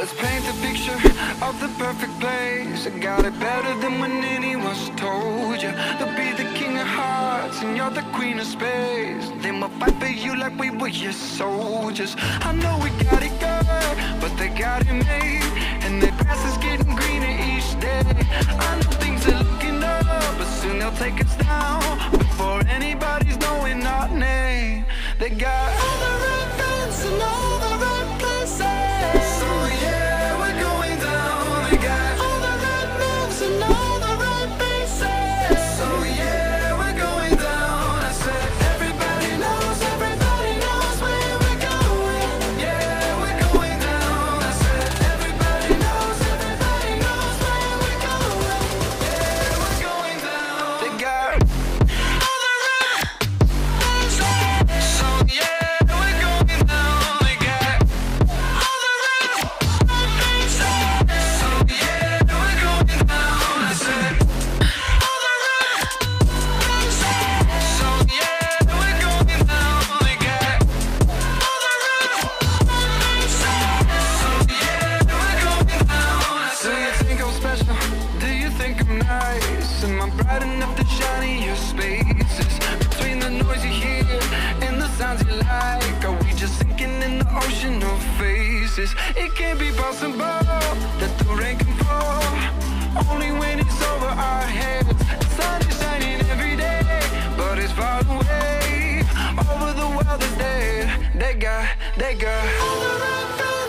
Let's paint the picture of the perfect place. I got it better than when anyone's told you. To be the king of hearts and you're the queen of space. Might fight for you like we were your soldiers. I know we got it good, but they got it made. And their grass is getting greener each day. I know things are looking up, but soon they'll take us down. Before anybody's knowing our name, they got can't be possible that the rain can fall. Only when it's over our heads. The sun is shining every day, but it's far away. Over the world is dead. They got, they got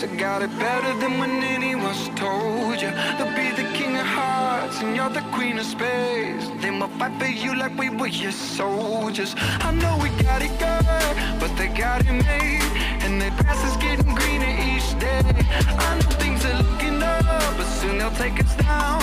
I got it better than when anyone's told you. They'll be the king of hearts and you're the queen of space. They might fight for you like we were your soldiers. I know we got it good, but they got it made. And their grass is getting greener each day. I know things are looking up, but soon they'll take us down.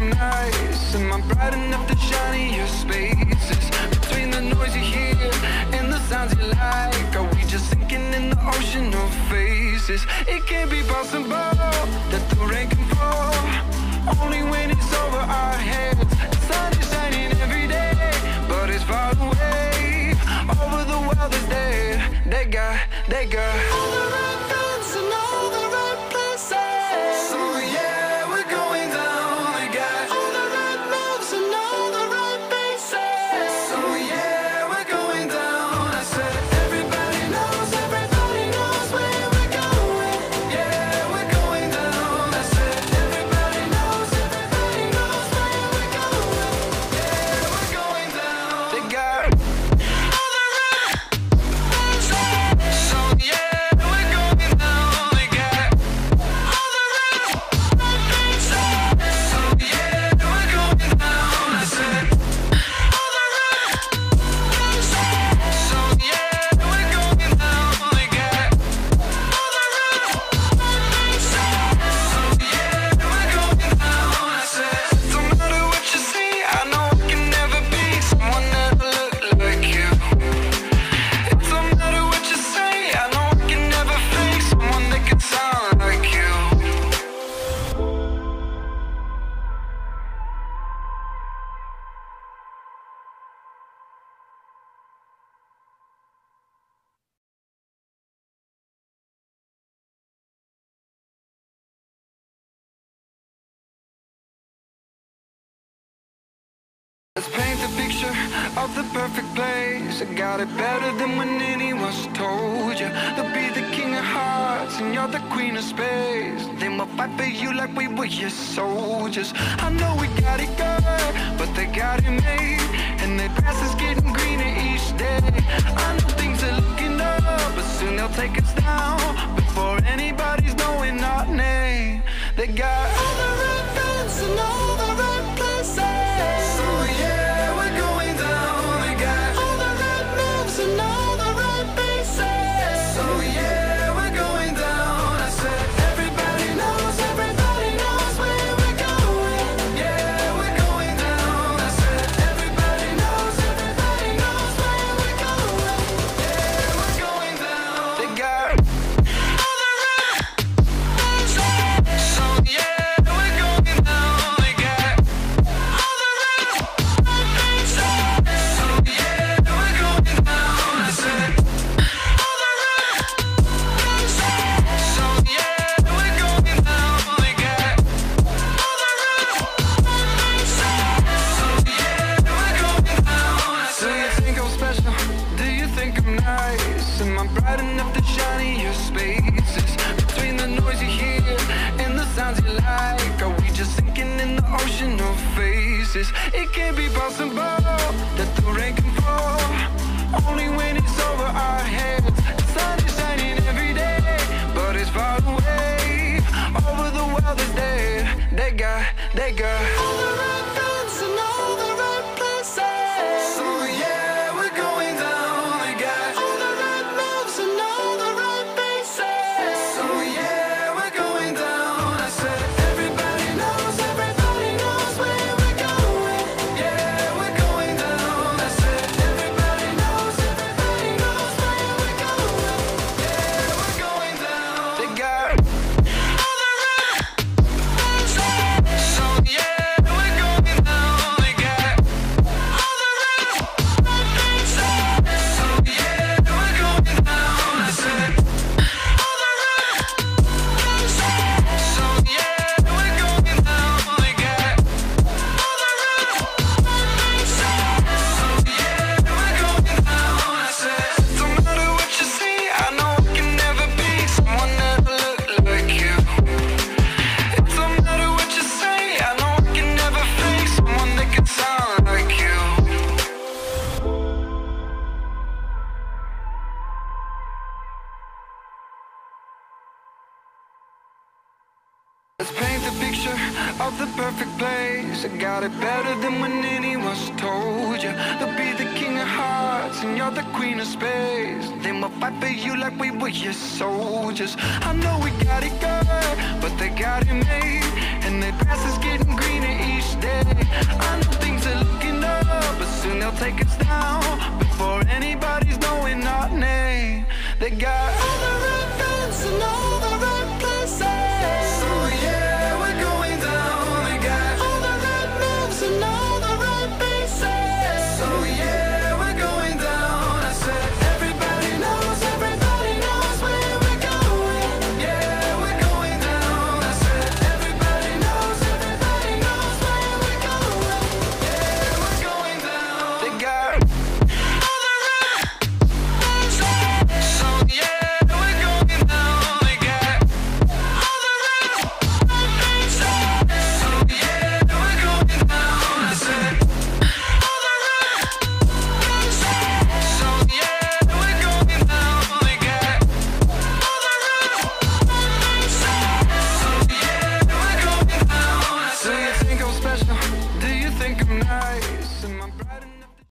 I'm? Am I bright enough to shine in your spaces? Between the noise you hear and the sounds you like, are we just sinking in the ocean of faces? It can't be possible that the rain can fall. Only when it's over our heads. The sun is shining every day, but it's far away. Over the world is dead. They got, they got Let's paint the picture of the perfect place. I got it better than when anyone's told you. I'll be the king of hearts and you're the queen of space. Then we'll fight for you like we were your soldiers. I know we got it good, but they got it made. And their grass is getting greener each day. I know things are looking up, but soon they'll take us down. Before anybody's knowing our name, they got all the places. It can't be possible that the rain can fall. Only when it's over our heads. The sun is shining every day, but it's far away. Over the world is there. They got, they got. are the queen of space. They might fight for you like we were your soldiers. I know we got it good, but they got it made. And their grass is getting greener each day. I know things are looking up, but soon they'll take us down Before anybody's knowing our name. They got